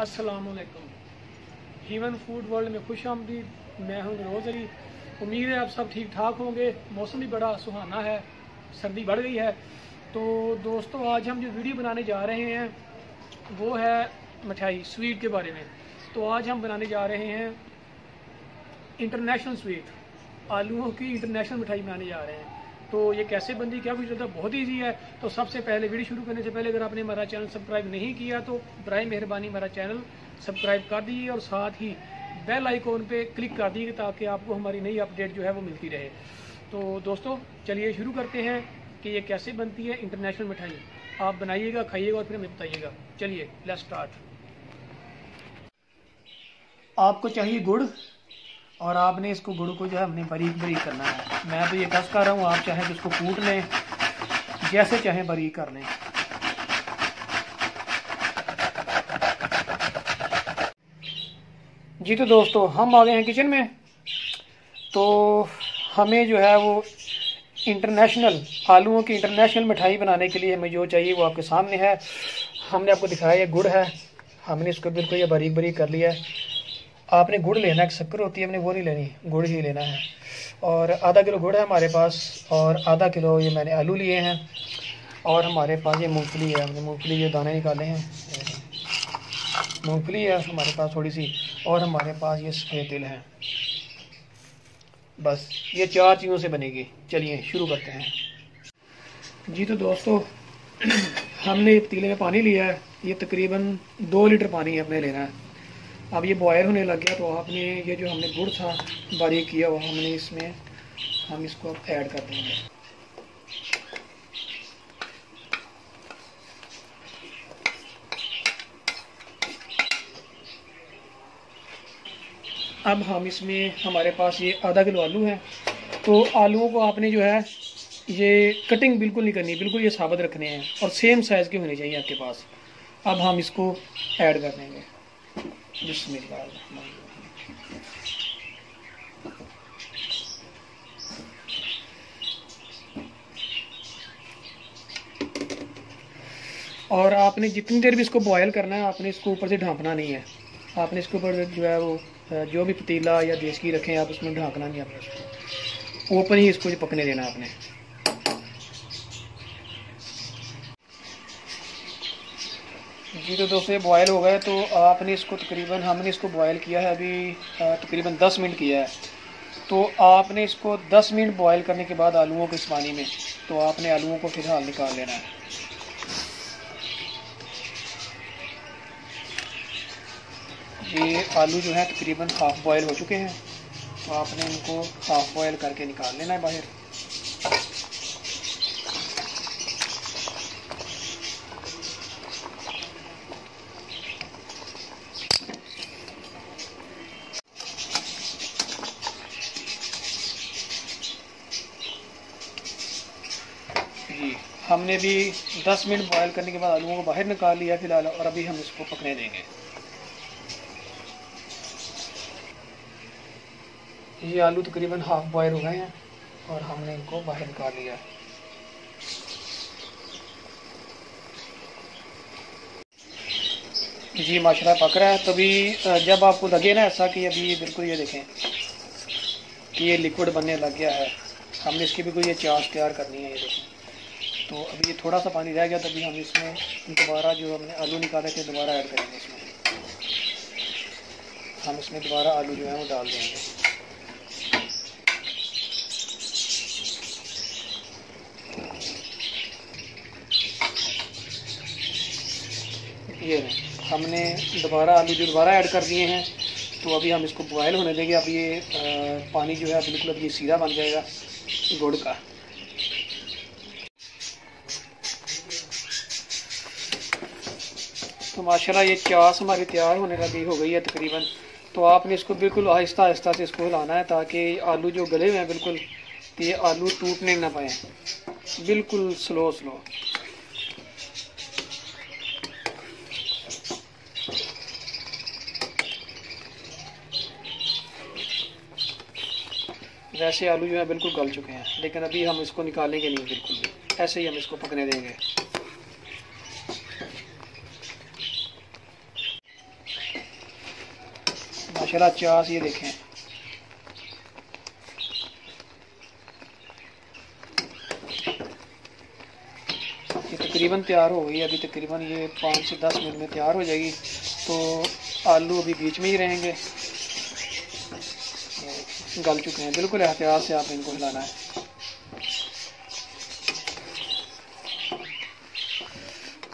असलकुम heaven food world में खुश आमदीद। मैं हूँ रोज़ अली। उम्मीद है आप सब ठीक ठाक होंगे। मौसम भी बड़ा सुहाना है। सर्दी बढ़ गई है। तो दोस्तों, आज हम जो वीडियो बनाने जा रहे हैं, वो है मिठाई स्वीट के बारे में। तो आज हम बनाने जा रहे हैं इंटरनेशनल स्वीट आलूओं की इंटरनेशनल मिठाई बनाने जा रहे हैं। तो ये कैसे बनती क्या कुछ होता है बहुत ईजी है? तो सबसे पहले वीडियो शुरू करने से पहले अगर आपने हमारा चैनल सब्सक्राइब नहीं किया तो बर मेहरबानी हमारा चैनल सब्सक्राइब कर दीजिए और साथ ही बेल आइकॉन पे क्लिक कर दीजिए ताकि आपको हमारी नई अपडेट जो है वो मिलती रहे। तो दोस्तों, चलिए शुरू करते हैं कि ये कैसे बनती है इंटरनेशनल मिठाई। आप बनाइएगा, खाइएगा और फिर हमें बताइएगा। चलिए लेट स्टार्ट आपको चाहिए गुड़? और आपने इसको गुड़ को जो है हमने बारीक बारीक करना है। मैं तो ये कस कर रहा हूँ, आप चाहें तो इसको कूट लें, जैसे चाहें बारीक कर लें। जी तो दोस्तों, हम आ गए हैं किचन में। तो हमें जो है वो इंटरनेशनल आलूओं की इंटरनेशनल मिठाई बनाने के लिए हमें जो चाहिए वो आपके सामने है। हमने आपको दिखाया ये गुड़ है। हमने इसको बिल्कुल ये बारीक बारीक कर लिया है। आपने गुड़ लेना है शक्कर होती है, हमने वो नहीं लेनी, गुड़ ही लेना है। और आधा किलो गुड़ है हमारे पास, और आधा किलो ये मैंने आलू लिए हैं, और हमारे पास ये मूंगफली है, हमने मूंगफली ये दाने निकाले हैं। मूंगफली है हमारे पास थोड़ी सी, और हमारे पास ये सफ़ेद तिल है। बस, ये चार चीज़ों से बनेगी। चलिए, शुरू करते हैं। जी तो दोस्तों, हमने पतीले में पानी लिया है, ये तकरीबन दो लीटर पानी हमने लेना है। अब ये बॉयल होने लग गया तो आपने ये जो हमने गुड़ था, बारीक किया हुआ, हमने इसमें हम इसको अब ऐड कर देंगे। अब हम इसमें, हमारे पास ये आधा किलो आलू है। तो आलूओं को आपने जो है, ये कटिंग बिल्कुल नहीं करनी, बिल्कुल ये साबित रखने हैं, और सेम साइज़ के होने चाहिए आपके पास। अब हम इसको ऐड कर देंगे। और आपने जितनी देर भी इसको बॉयल करना है, आपने इसको ऊपर से ढांपना नहीं है। आपने इसके ऊपर जो है वो जो भी पतीला या देश की रखें आप उसमें ढांकना नहीं आपने ओपन ही इसको पकने देना आपने। जी तो दोस्तों, ये बॉयल हो गए तो आपने इसको तकरीबन, हमने इसको बॉयल किया है अभी तकरीबन 10 मिनट किया है। तो आपने इसको 10 मिनट बॉयल करने के बाद आलूओं को इस पानी में तो आपने आलूओं को फ़िलहाल निकाल लेना है। ये आलू जो है, तकरीबन हाफ़ बॉयल हो चुके हैं तो आपने इनको हाफ़ बॉयल करके निकाल लेना है बाहर जी हमने भी 10 मिनट बॉयल करने के बाद आलूओं को बाहर निकाल लिया फ़िलहाल, और अभी हम इसको पकने देंगे। ये आलू तकरीबन हाफ़ बॉयल हो गए हैं, और हमने इनको बाहर निकाल लिया। जी माशा पक रहा है। तभी जब आपको लगे ना ऐसा कि अभी बिल्कुल ये देखें कि ये लिक्विड बनने लग गया है, हमने इसकी बिल्कुल ये चाश तैयार करनी है, ये देखें। तो अभी ये थोड़ा सा पानी रह गया तभी हम इसमें दोबारा जो हमने आलू निकाले थे दोबारा ऐड करेंगे इसमें। हम इसमें दोबारा आलू जो है वो डाल देंगे। ये हमने दोबारा आलू जो दोबारा ऐड कर दिए हैं तो अभी हम इसको बॉयल होने देंगे। अब ये आ, पानी जो है बिल्कुल अभी सीधा बन जाएगा गुड़ का। तो माशाल्लाह ये चास हमारी तैयार होने लगी हो गई है तकरीबन। तो आपने इसको बिल्कुल आहिस्ता आहिस्ता से इसको हिलाना है ताकि आलू जो गले हुए हैं बिल्कुल तो ये आलू टूटने ना पाए। बिल्कुल स्लो स्लो वैसे आलू जो है बिल्कुल गल चुके हैं, लेकिन अभी हम इसको निकालेंगे नहीं बिल्कुल भी। ऐसे ही हम इसको पकने देंगे। माशाल्लाह चास ये देखें। ये तकरीबन तैयार हो गई अभी तकरीबन ये पाँच से दस मिनट में तैयार हो जाएगी। तो आलू अभी बीच में ही रहेंगे। गल चुके हैं। बिल्कुल एहतियात से आप इनको हिलाना है।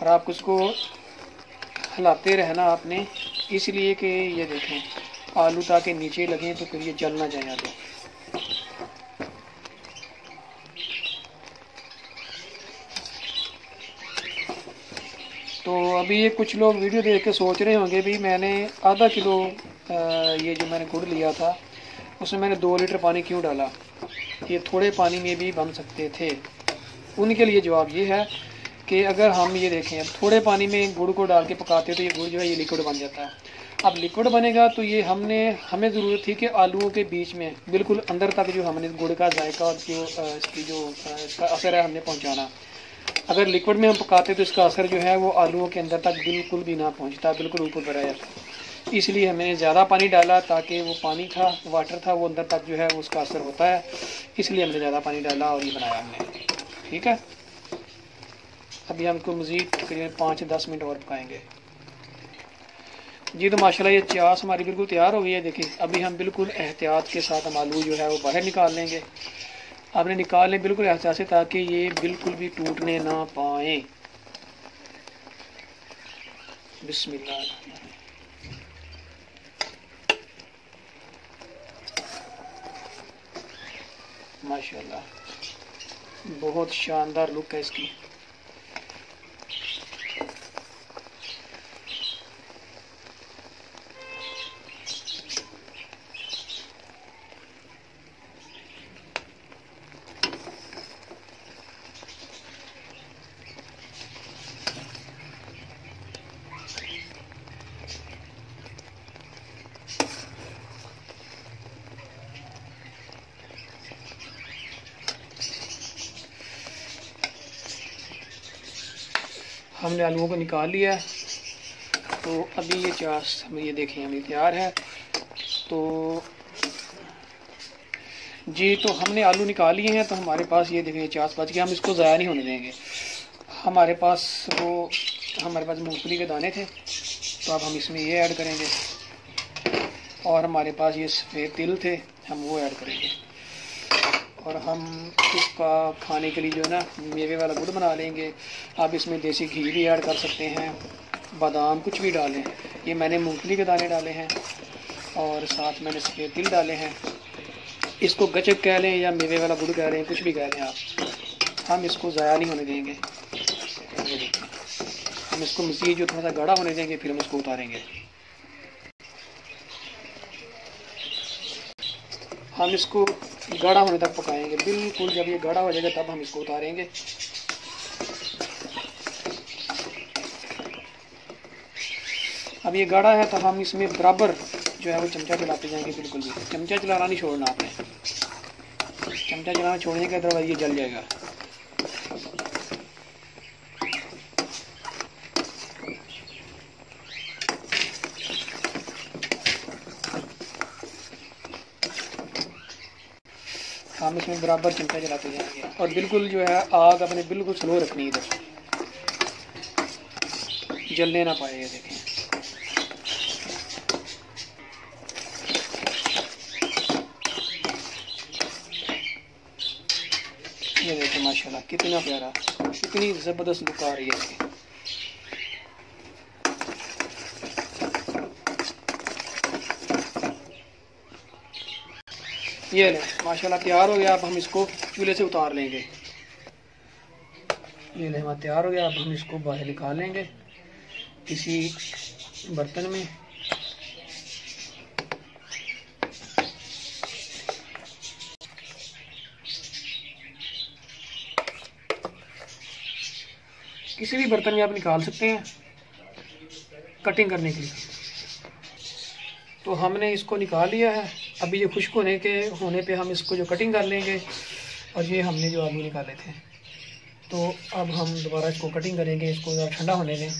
और आपको उसको हिलाते रहना आपने। इसलिए कि ये देखें। आलू ताकि नीचे लगें तो फिर ये जल ना जाए आलू। तो अभी ये कुछ लोग वीडियो देख के सोच रहे होंगे भी मैंने आधा किलो ये जो मैंने गुड़ लिया था, उसमें मैंने दो लीटर पानी क्यों डाला? ये थोड़े पानी में भी बन सकते थे। उनके लिए जवाब ये है कि अगर हम ये देखें थोड़े पानी में गुड़ को डाल के पकाते हैं तो ये गुड़ जो है ये लिक्विड बन जाता है। अब लिक्विड बनेगा तो ये हमने, हमें ज़रूरत थी कि आलूओं के बीच में, बिल्कुल अंदर तक जो हमने गुड़ का जायका और जो इसकी जो इसका असर है हमने पहुँचाना। अगर लिक्विड में हम पकाते तो इसका असर जो है वो आलूओं के अंदर तक बिल्कुल भी ना पहुँचता, बिल्कुल ऊपर बढ़ा जाता इसलिए हमने ज़्यादा पानी डाला ताकि वो पानी था वाटर था, वो अंदर तक जो है वो उसका असर होता है। इसलिए हमने ज़्यादा पानी डाला और ये बनाया हमने। ठीक है? अभी हमको मज़ीद तकरीबन पाँच दस मिनट और पकाएँगे। जी तो माशाल्लाह, ये चास हमारी बिल्कुल तैयार हो गई है। देखिए, अभी हम बिल्कुल एहतियात के साथ हम आलू जो है वो बाहर निकाल लेंगे। आपने निकाल लें, बिल्कुल एहतियात से, ताकि ये बिल्कुल भी टूटने ना पाए। बिस्मिल्लाह। माशाल्लाह, बहुत शानदार लुक है इसकी। हमने आलूओं को निकाल लिया है। तो अभी ये चास ये देखें, अभी तैयार है। तो जी तो हमने आलू निकाल लिए हैं तो हमारे पास ये देखें चास बच गया, हम इसको ज़ाया नहीं होने देंगे। हमारे पास वो, हमारे पास मूंगफली के दाने थे तो अब हम इसमें ये ऐड करेंगे। और हमारे पास ये सफ़ेद तिल थे, हम वो ऐड करेंगे। और हम इसका खाने के लिए जो है ना मेवे वाला गुड़ बना लेंगे। आप इसमें देसी घी भी ऐड कर सकते हैं, बादाम कुछ भी डालें। ये मैंने मूंगफली के दाने डाले हैं और साथ मैंने सफ़ेद तिल डाले हैं। इसको गचक कह लें या मेवे वाला गुड़ कह लें, कुछ भी कह लें आप। हम इसको ज़ाया नहीं होने देंगे। हम इसको मज़ीद जो थोड़ा सा गाढ़ा होने देंगे, फिर हम इसको उतारेंगे। हम इसको गाढ़ा होने तक पकाएँगे। बिल्कुल, जब ये गाढ़ा हो जाएगा, तब हम इसको उतारेंगे। अब ये गाढ़ा है तो हम इसमें बराबर जो है, वो चमचा चलाते जाएँगे, बिल्कुल भी। चमचा चलाना नहीं छोड़ना आपने। चमचा चलाना छोड़ने के अदरवाइज़ ये जल जाएगा। हम इसमें बराबर चिमटा चलाते जाएँगे। और बिल्कुल जो है, आग अपने बिल्कुल स्लो रखनी इधर। जलने ना पाए ये देखें। ये देखें, माशाल्लाह, कितना प्यारा कितनी ज़बरदस्त लुक आ रही है। ये ले माशाल्लाह, तैयार हो गया, अब हम इसको चूल्हे से उतार लेंगे। ये ले हमारा तैयार हो गया, अब हम इसको बाहर निकाल लेंगे किसी बर्तन में। किसी भी बर्तन में आप निकाल सकते हैं कटिंग करने के लिए। तो हमने इसको निकाल लिया है। अभी ये खुश्क होने के होने पे हम इसको जो कटिंग कर लेंगे, और ये हमने जो आलू निकाले थे। तो अब हम दोबारा इसको कटिंग करेंगे, इसको ज़रा ठंडा होने दें।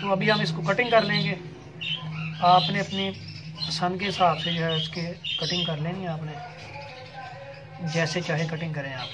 तो अभी हम इसको कटिंग कर लेंगे। आपने अपनी पसंद के हिसाब से जो है इसके कटिंग कर है आपने। जैसे चाहे कटिंग करें आप।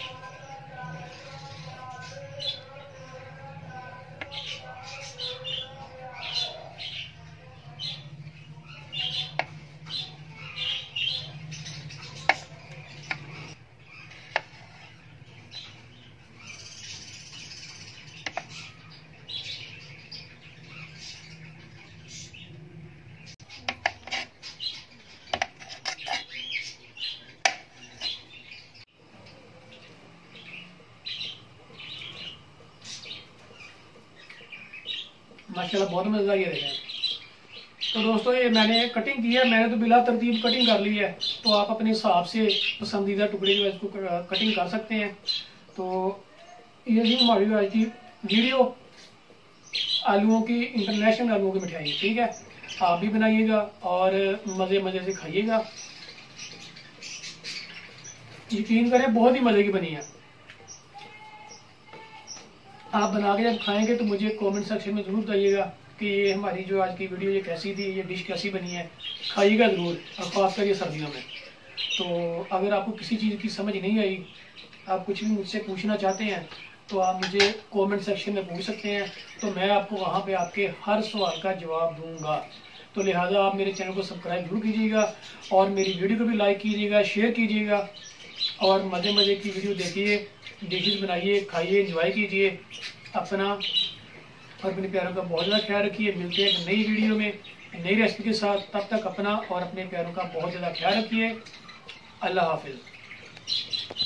माशाल्लाह बहुत मज़ा ये देखें तो दोस्तों, ये मैंने कटिंग की है, मैंने तो बिला तरतीब कटिंग कर ली है। तो आप अपने हिसाब से पसंदीदा टुकड़े जो है, इसको कटिंग कर सकते हैं। तो ये जी हमारी आज की वीडियो आलूओं की इंटरनेशनल आलूओं की मिठाई, ठीक है? आप भी बनाइएगा और मज़े मज़े से खाइएगा। यकीन करें, बहुत ही मज़े की बनी है। आप बना के जब खाएँगे तो मुझे कमेंट सेक्शन में ज़रूर बताइएगा कि ये हमारी जो आज की वीडियो ये कैसी थी, ये डिश कैसी बनी है। खाइएगा ज़रूर, और ख़ासकर ये सर्दियों में। तो अगर आपको किसी चीज़ की समझ नहीं आई, आप कुछ भी मुझसे पूछना चाहते हैं तो आप मुझे कमेंट सेक्शन में पूछ सकते हैं। तो मैं आपको वहाँ पे आपके हर सवाल का जवाब दूँगा। तो लिहाजा आप मेरे चैनल को सब्सक्राइब ज़रूर कीजिएगा, और मेरी वीडियो को भी लाइक कीजिएगा शेयर कीजिएगा, और मज़े मज़े की वीडियो देखिए। डिशेज बनाइए, खाइए इंजॉय कीजिए, अपना और अपने प्यारों का बहुत ज़्यादा ख्याल रखिए, मिलते हैं एक नई वीडियो में, नई रेसिपी के साथ, तब तक अपना और अपने प्यारों का बहुत ज़्यादा ख्याल रखिए। अल्लाह हाफिज़।